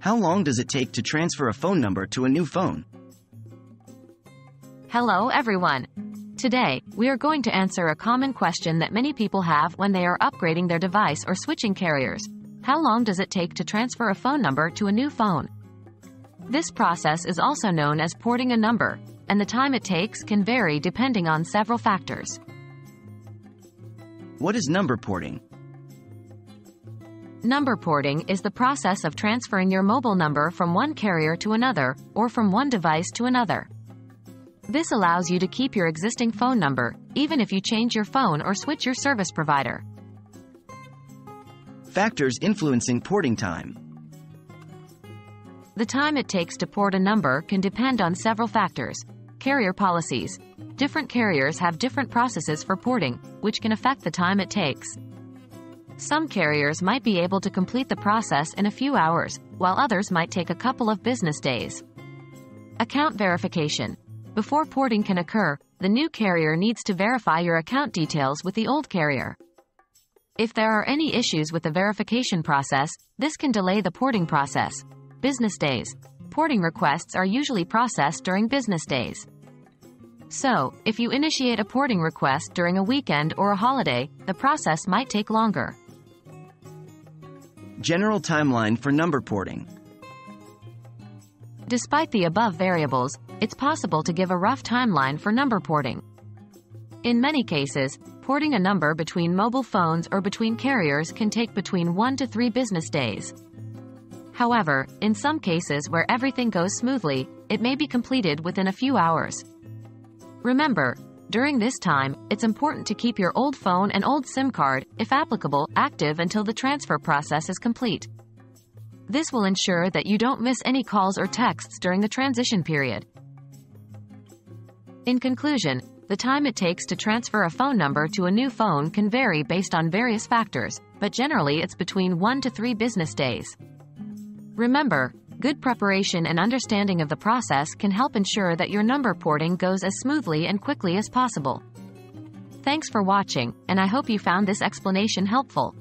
How long does it take to transfer a phone number to a new phone? Hello everyone. Today, we are going to answer a common question that many people have when they are upgrading their device or switching carriers. How long does it take to transfer a phone number to a new phone? This process is also known as porting a number, and the time it takes can vary depending on several factors. What is number porting? Number porting is the process of transferring your mobile number from one carrier to another, or from one device to another. This allows you to keep your existing phone number, even if you change your phone or switch your service provider. Factors influencing porting time. The time it takes to port a number can depend on several factors. Carrier policies. Different carriers have different processes for porting, which can affect the time it takes. Some carriers might be able to complete the process in a few hours, while others might take a couple of business days. Account verification. Before porting can occur, the new carrier needs to verify your account details with the old carrier. If there are any issues with the verification process, this can delay the porting process. Business days. Porting requests are usually processed during business days. So, if you initiate a porting request during a weekend or a holiday, the process might take longer. General timeline for number porting. Despite the above variables, it's possible to give a rough timeline for number porting. In many cases, porting a number between mobile phones or between carriers can take between one to three business days. However, in some cases where everything goes smoothly, it may be completed within a few hours. Remember, during this time, it's important to keep your old phone and old SIM card, if applicable, active until the transfer process is complete. This will ensure that you don't miss any calls or texts during the transition period. In conclusion, the time it takes to transfer a phone number to a new phone can vary based on various factors, but generally it's between 1 to 3 business days. Remember, good preparation and understanding of the process can help ensure that your number porting goes as smoothly and quickly as possible. Thanks for watching, and I hope you found this explanation helpful.